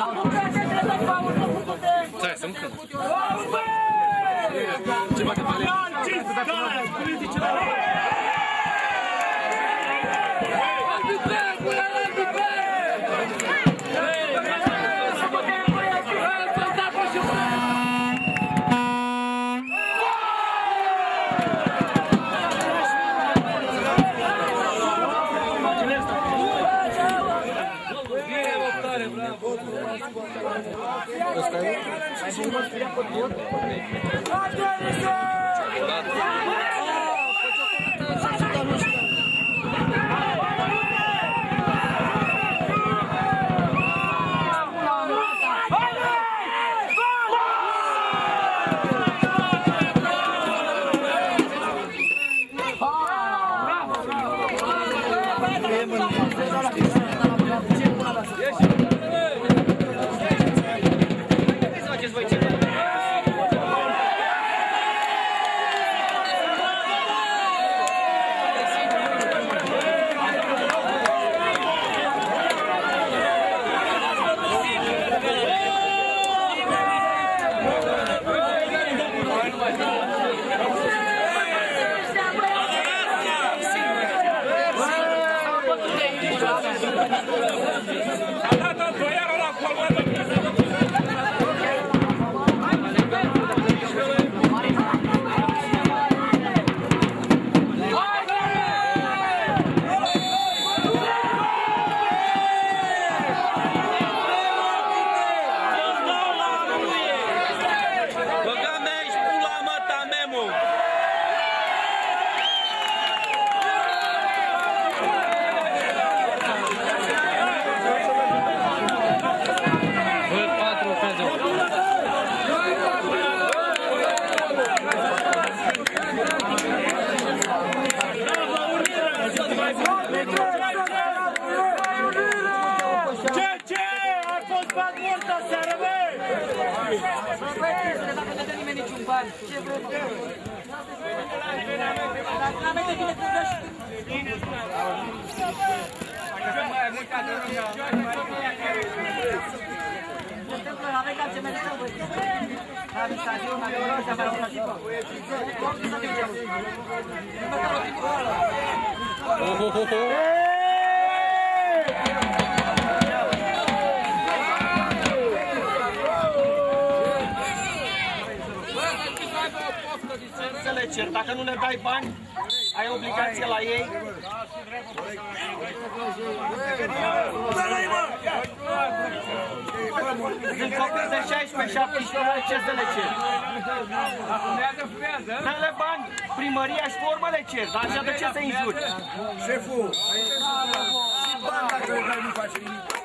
在，我，什么在。Vamos, filha, por Vamos! Nimeni niciun ban, ce vrei? Dacă n-am mai bine când dă și Avem ca ce mereu, băi. La distanță, una de oră, și mai una și pe. Măcar o tipă ăla. Oh, oh, oh, oh. Dacă nu le dai bani, ai obligație la ei. Sunt copii de 16-17 ani, ce să le cer? Dă-le bani, primăria și formă le cer, dar așa de ce să injuri? Șeful, și bani dacă nu face nimic.